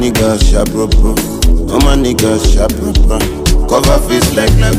niggas sharp, bro. All my niggas sharp, bro. Cover face like like.